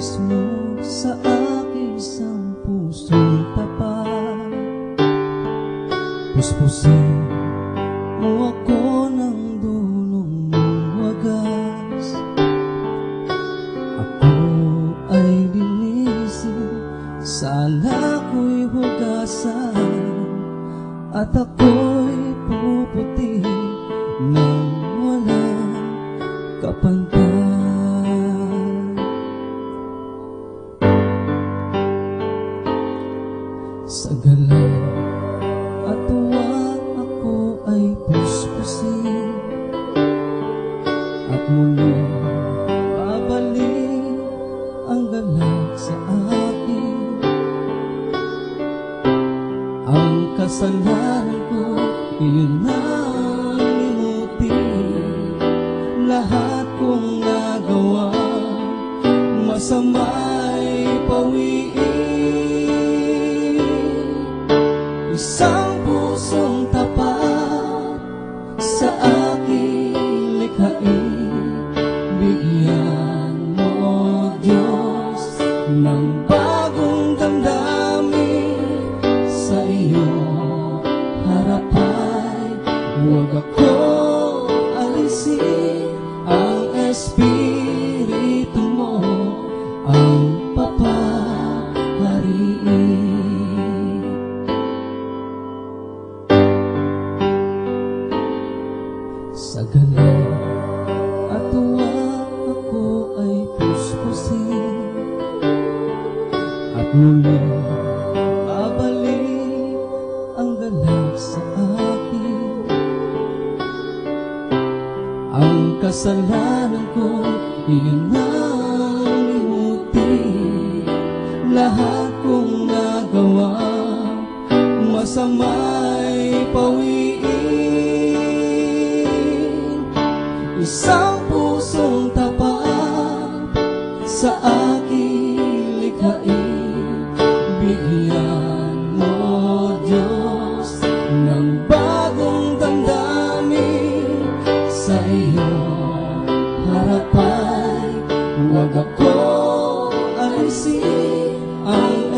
nais mo sa aking isang pusong tapat. Puspusin mo ako ng dulong mong wagas. Ako ay linisin, sala ko'y hugasan. At ako'y kasalanan ko, iyon na limuti Lahat kong nagawa, masama'y pawiin Isang pusong tapat sa aking likhain. Bigyan mo, Diyos, ng bagong Huwag ako alisin ang espiritu mo Ang papahariin Sa gala at tuwa ako ay puspusin At muli kasalanan ko iyon na limuti Lahat kong nagawa masama'y pawiin. Isang pusong tapat sa Huwag ako alisin ang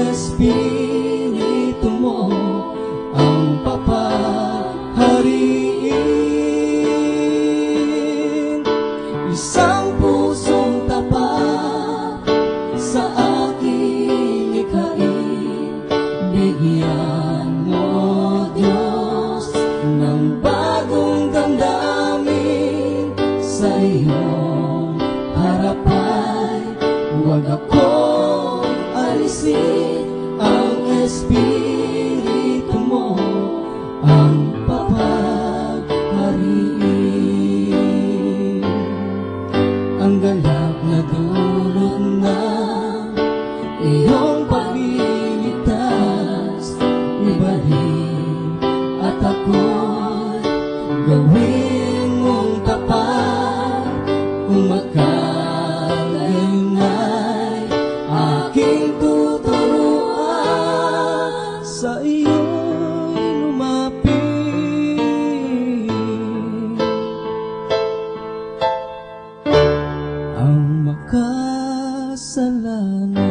Huwag ang makasalanan